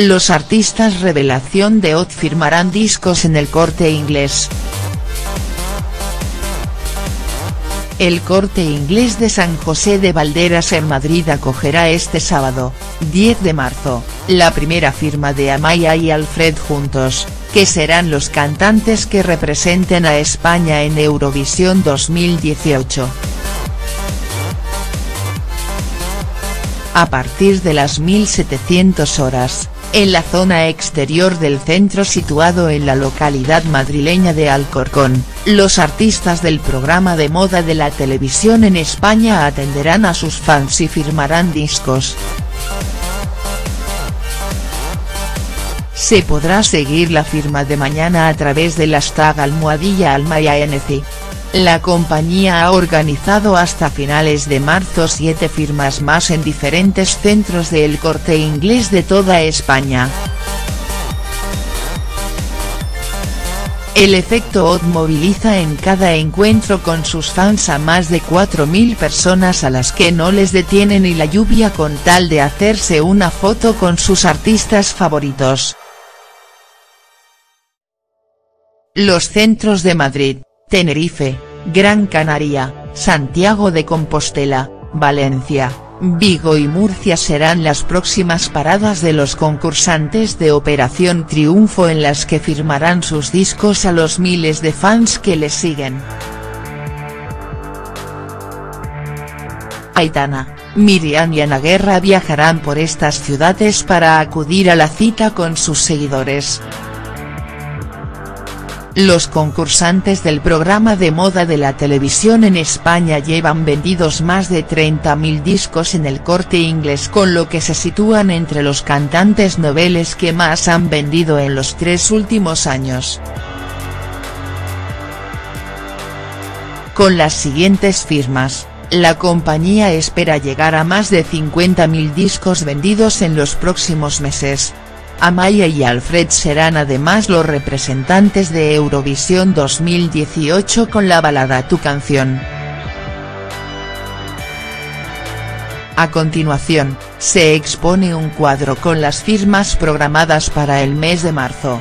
Los artistas revelación de OT firmarán discos en el corte inglés. El corte inglés de San José de Valderas en Madrid acogerá este sábado, 10 de marzo, la primera firma de Amaya y Alfred juntos, que serán los cantantes que representen a España en Eurovisión 2018. A partir de las 1700 horas, en la zona exterior del centro situado en la localidad madrileña de Alcorcón, los artistas del programa de moda de la televisión en España atenderán a sus fans y firmarán discos. Se podrá seguir la firma de mañana a través del hashtag almohadilla almayanc. La compañía ha organizado hasta finales de marzo siete firmas más en diferentes centros de El Corte Inglés de toda España. El efecto Odd moviliza en cada encuentro con sus fans a más de 4.000 personas a las que no les detiene ni la lluvia con tal de hacerse una foto con sus artistas favoritos. Los centros de Madrid, Tenerife, Gran Canaria, Santiago de Compostela, Valencia, Vigo y Murcia serán las próximas paradas de los concursantes de Operación Triunfo en las que firmarán sus discos a los miles de fans que les siguen. Aitana, Miriam y Ana Guerra viajarán por estas ciudades para acudir a la cita con sus seguidores. Los concursantes del programa de moda de la televisión en España llevan vendidos más de 30.000 discos en el corte inglés con lo que se sitúan entre los cantantes noveles que más han vendido en los tres últimos años. Con las siguientes firmas, la compañía espera llegar a más de 50.000 discos vendidos en los próximos meses. Amaya y Alfred serán además los representantes de Eurovisión 2018 con la balada Tu canción. A continuación, se expone un cuadro con las firmas programadas para el mes de marzo.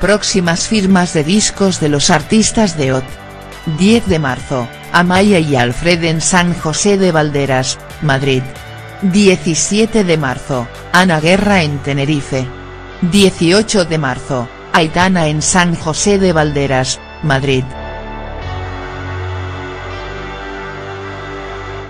Próximas firmas de discos de los artistas de OT. 10 de marzo, Amaya y Alfred en San José de Valderas, Madrid. 17 de marzo, Ana Guerra en Tenerife. 18 de marzo, Aitana en San José de Valderas, Madrid.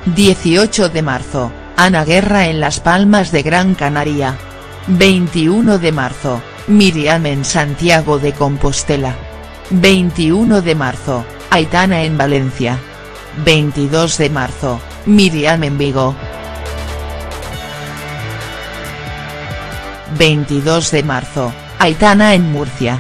18 de marzo, Ana Guerra en Las Palmas de Gran Canaria. 21 de marzo, Miriam en Santiago de Compostela. 21 de marzo, Aitana en Valencia. 22 de marzo, Miriam en Vigo. 22 de marzo, Aitana en Murcia.